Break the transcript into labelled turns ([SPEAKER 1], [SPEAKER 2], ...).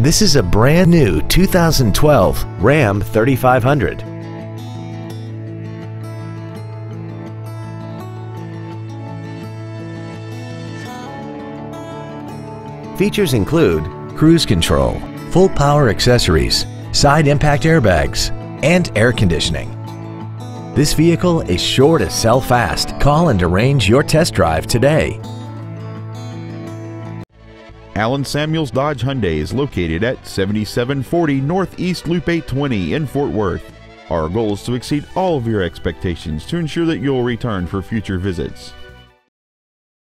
[SPEAKER 1] This is a brand new 2012 Ram 3500. Features include cruise control, full power accessories, side impact airbags, and air conditioning. This vehicle is sure to sell fast. Call and arrange your test drive today.
[SPEAKER 2] Allen Samuels Dodge Hyundai is located at 7740 Northeast Loop 820 in Fort Worth. Our goal is to exceed all of your expectations to ensure that you'll return for future visits.